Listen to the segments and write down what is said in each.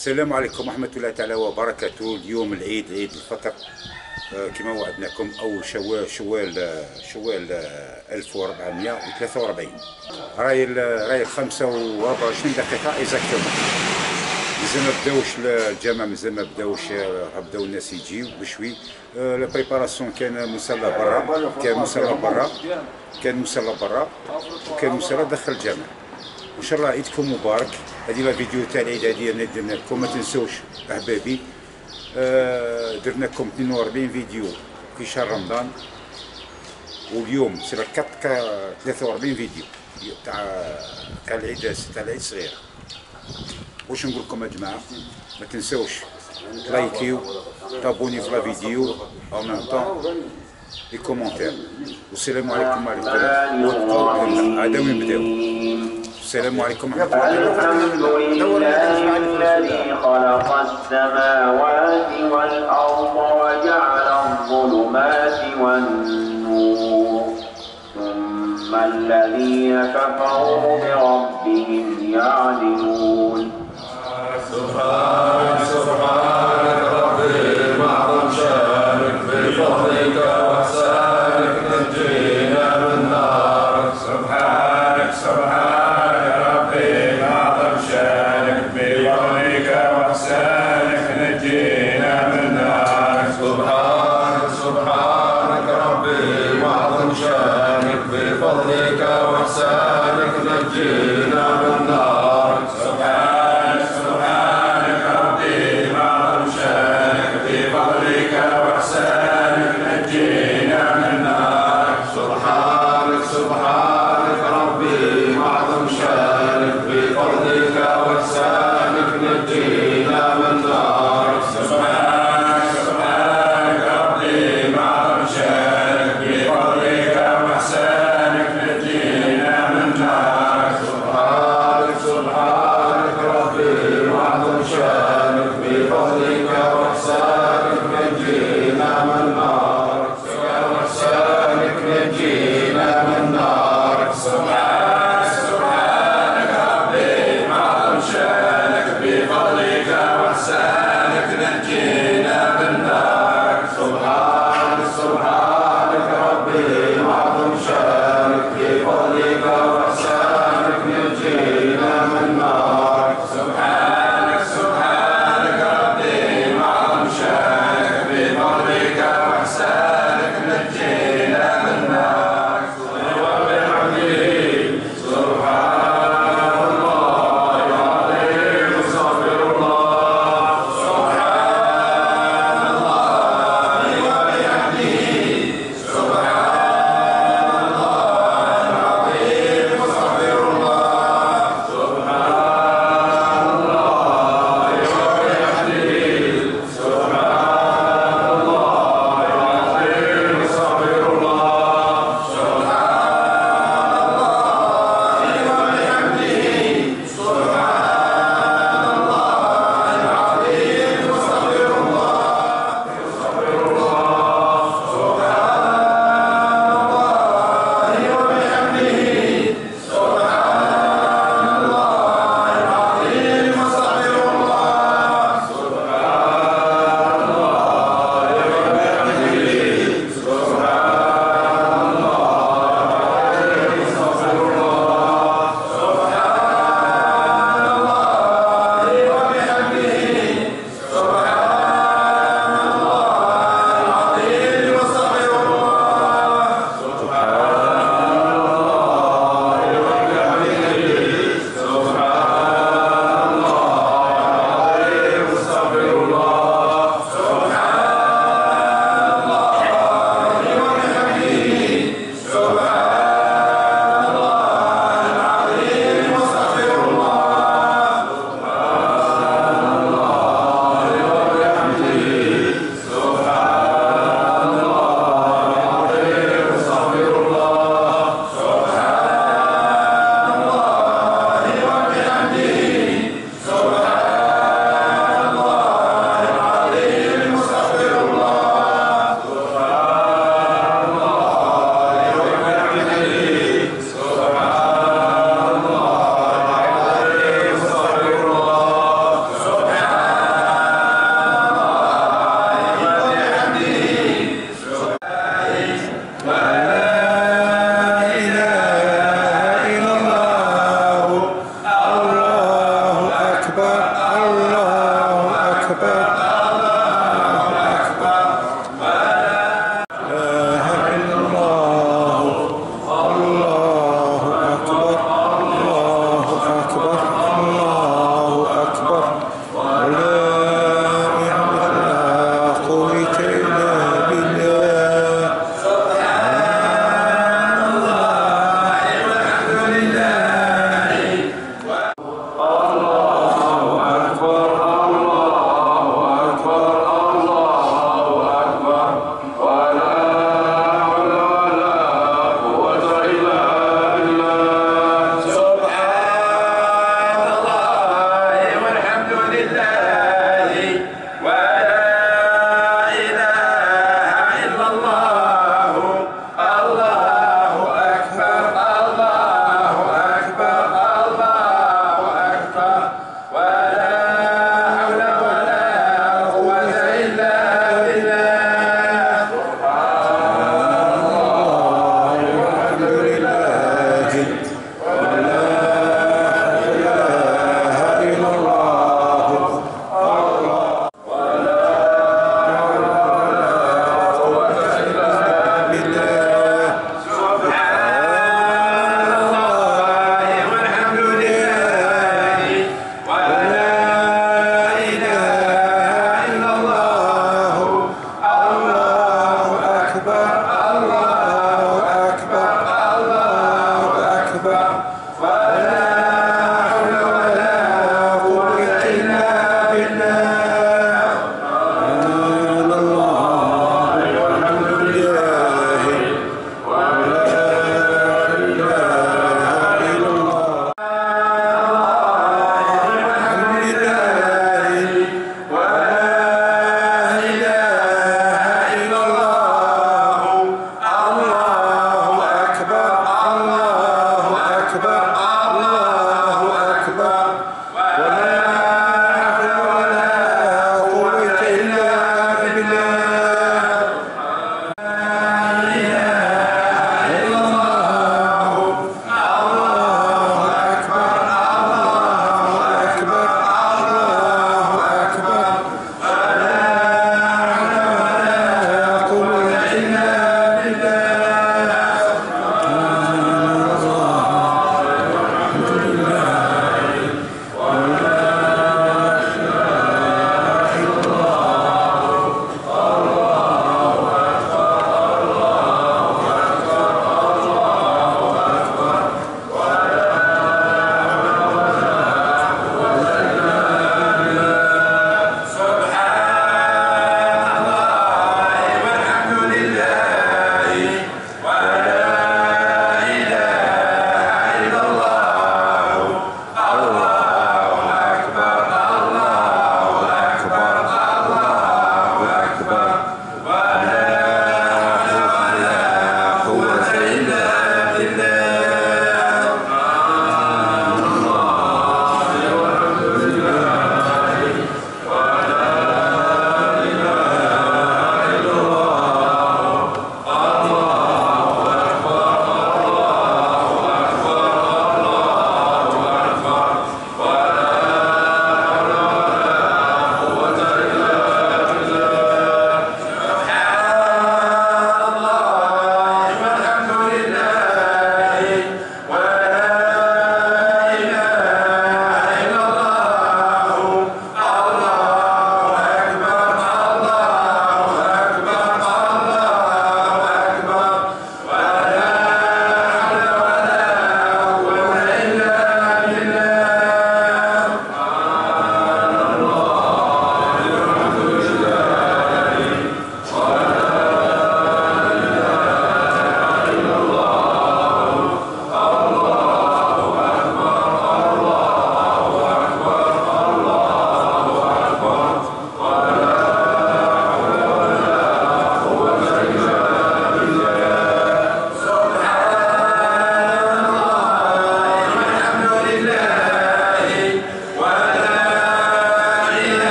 السلام عليكم ورحمة الله تعالى وبركاته. اليوم العيد عيد الفطر. آه، كما وعدناكم أو شوال شوال آه، شوال آه، 1443 راهي ال- راهي 25 دقيقة exactement مازال ما بداوش الجامع مازال ما بداوش آه، بداو الناس يجيو بشوي. آه، la préparation كان مصلى برا كان مصلى برا كان مصلى برا وكان مصلى داخل الجامع. وان شاء الله عيدكم مبارك. هذه la vidéo تاع العيد انا درنا لكم ما تنسوش أحبابي. درنا لكم 42 فيديو في شهر رمضان. واليوم c'est 43 فيديو. تاع تاع العيد تاع العيد صغيره واش نقول لكم يا جماعة؟ ما تنسوش لايكيو t'abonner في la vidéo. au même temps les commentaires والسلام عليكم ورحمه الله وبقوا هذا وين بداو السلام عليكم ورحمة الله وبركاته الحمد لله الذي خلق السماوات والأرض وجعل الظلمات والنور. ثم الذين كفروا بربهم يعدلون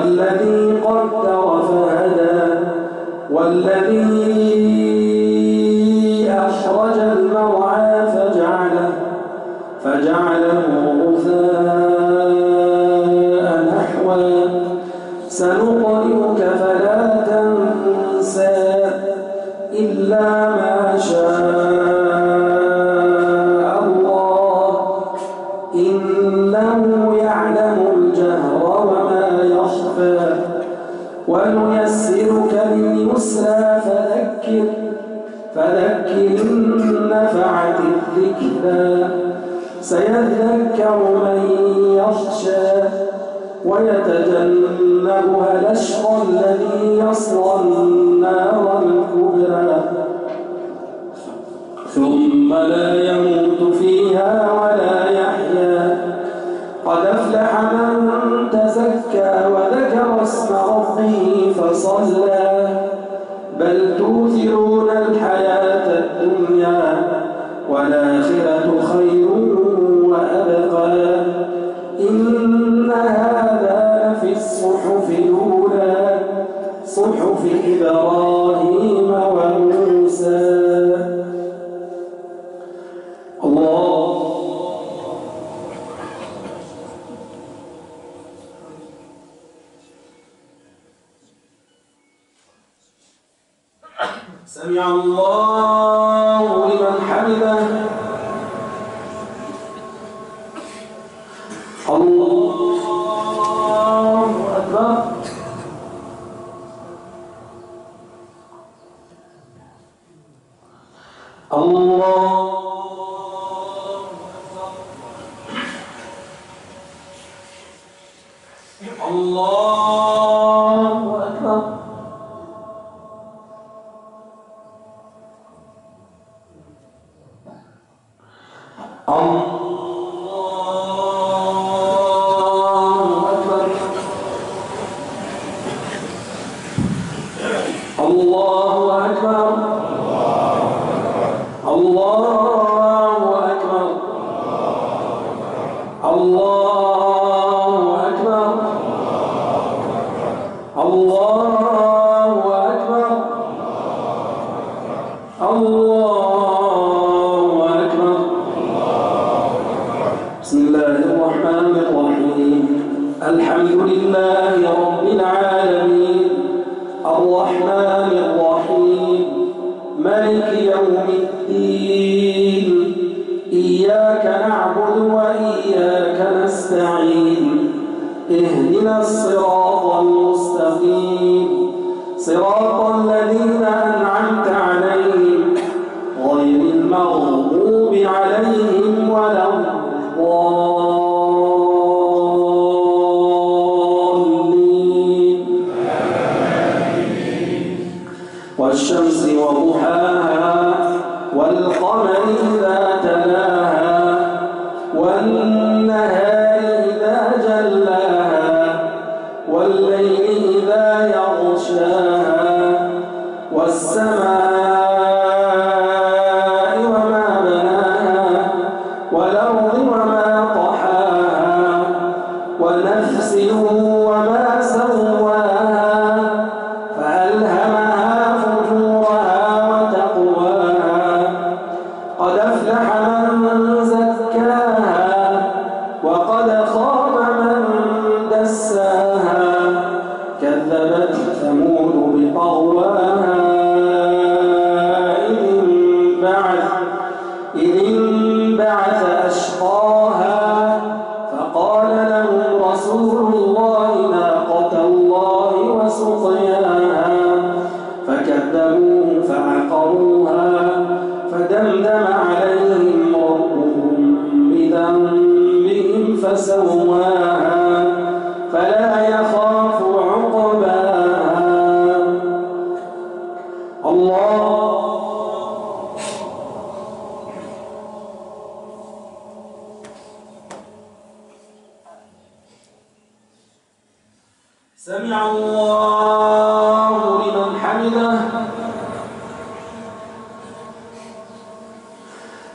والذي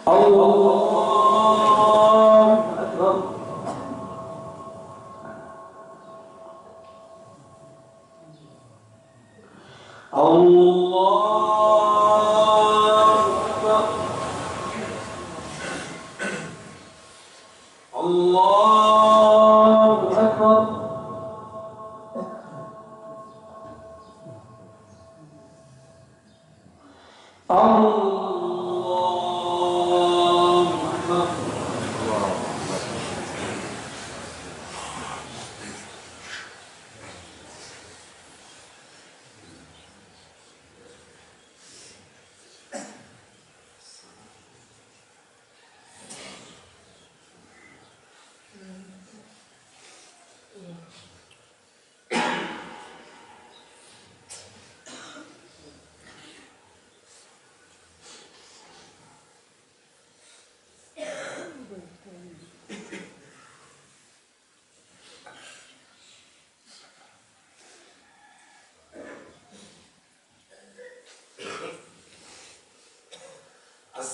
الله.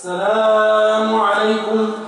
السلام عليكم.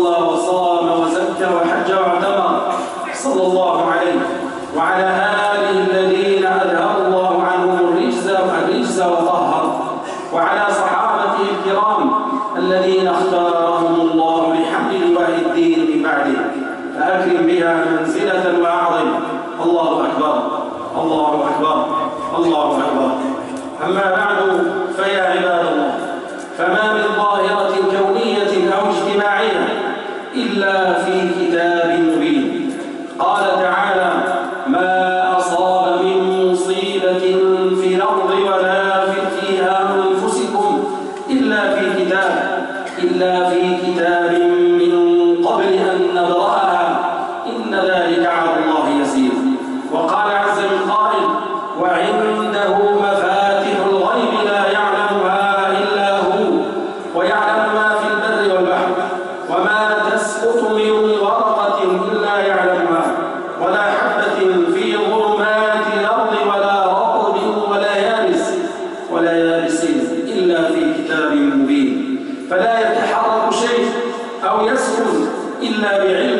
وصلى وصام وزكى وحج واعتمر. صلى الله عليه وعلى فلا يتحرك شيء أو يسكن إلا بعلم.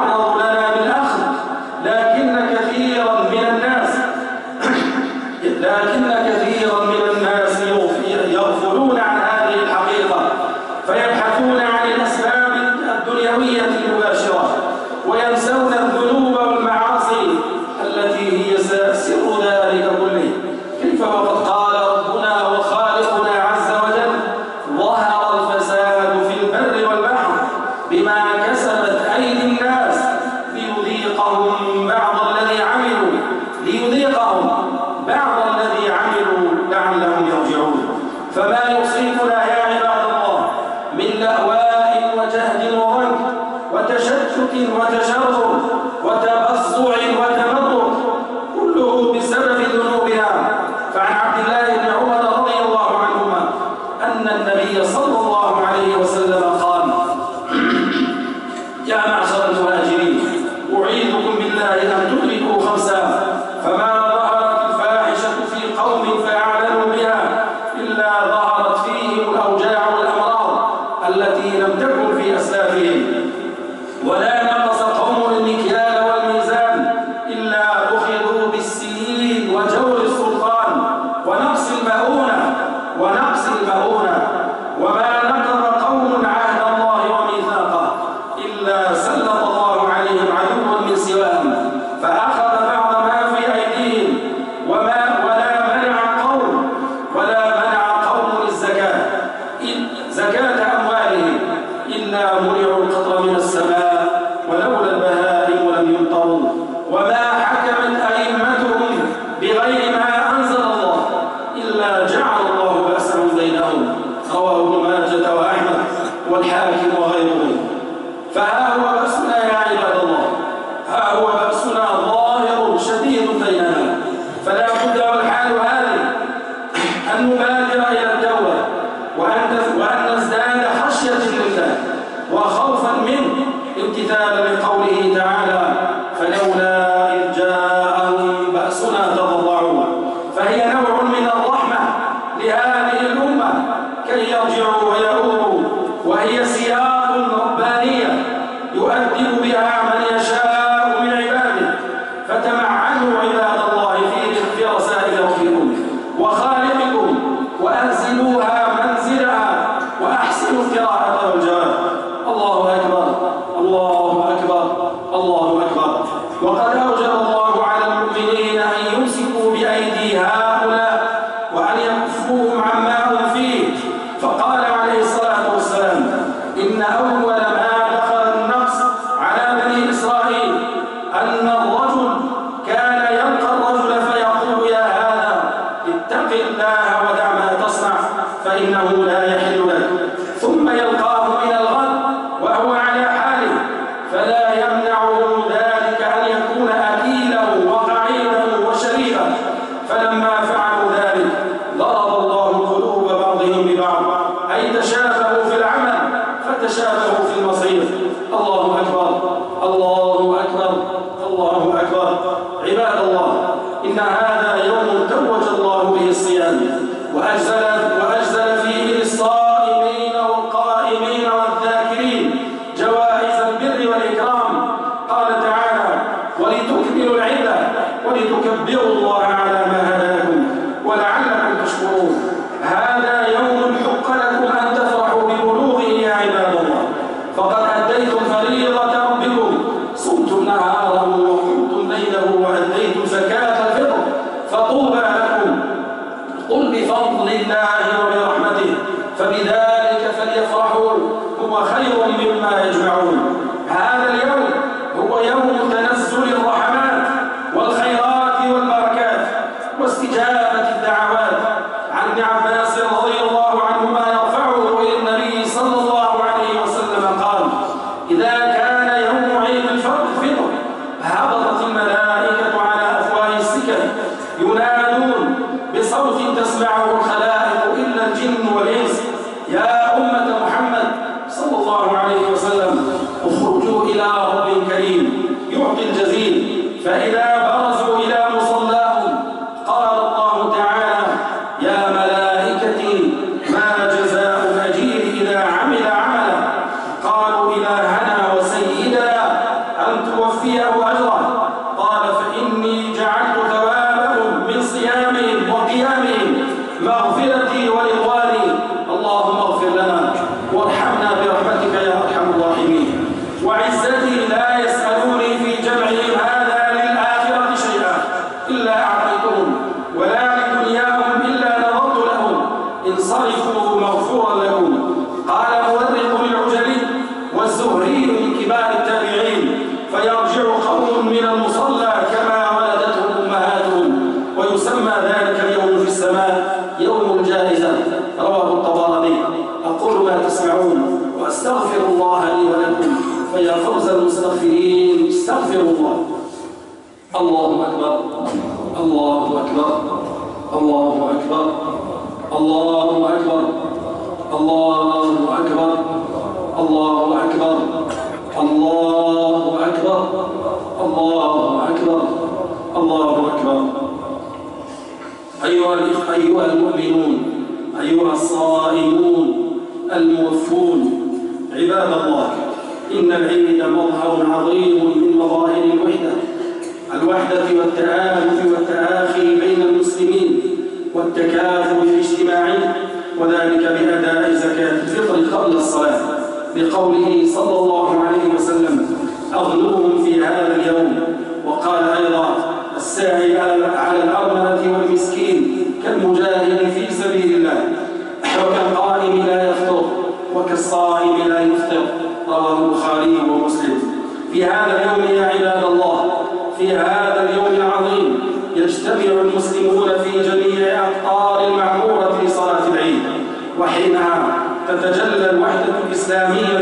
تكن في أسلافهم. ولا نقص يرجع ويؤوم وهي سياسة وأنزل الله أكبر. أيها أيها المؤمنون أيها الصائمون الموفون عباد الله إن العيد مظهر عظيم من مظاهر الوحدة الوحدة والتآلف والتآخي بين المسلمين والتكافل الاجتماعي وذلك بأداء زكاة الفطر قبل الصلاة بقوله صلى الله عليه وسلم أغنوهم في هذا اليوم. وقال أيضا الساعي على الأرملة والمسكين كالمجاهد في سبيل الله. وكالقائم لا يفطر وكالصائم لا يفطر. رواه البخاري ومسلم. في هذا اليوم يا عباد الله في هذا اليوم العظيم يجتمع المسلمون في جميع أقطار المعمورة في صلاة العيد. وحينها تتجلى الوحدة الإسلامية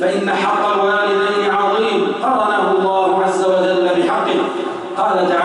فإن حق الوالدين عظيم قرنه الله عز وجل بحقه. قال تعالى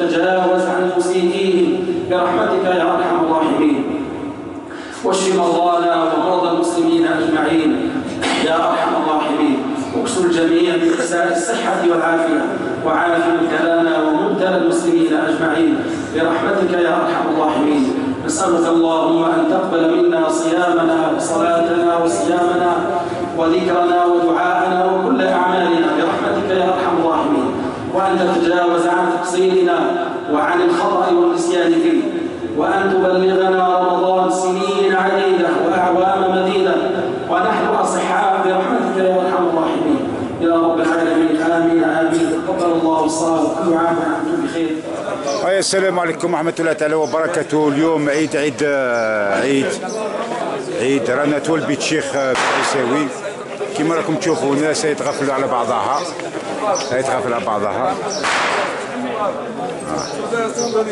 وتجاوز عن مسيئيهم برحمتك يا أرحم الراحمين. واشف مرضانا ومرضى المسلمين أجمعين يا أرحم الراحمين. اكسر الجميع بإحسان الصحة والعافية وعاف مبتلانا ومبتلى المسلمين أجمعين. برحمتك يا أرحم الراحمين. نسألك اللهم أن تقبل منا صيامنا وصلاتنا وصيامنا وذكرنا ودعاءنا وكل أعمالنا. برحمتك يا أرحم وأن تتجاوز عن تقصيرنا وعن الخطأ والنسيان فيه وأن تبلغنا رمضان سنين عديدة وأعوام مديدة ونحن أصحاء برحمتك يا أرحم الراحمين. يا رب العالمين آمين آمين. تقبل الله الصلاة وكل عام وأنتم بخير. أي السلام عليكم ورحمة الله تعالى وبركاته. اليوم عيد عيد عيد عيد رانا تول بيت شيخ عيساوي كما راكم تشوفوا ناس يتغفلوا على بعضها. يتغفلوا على بعضها. تقبل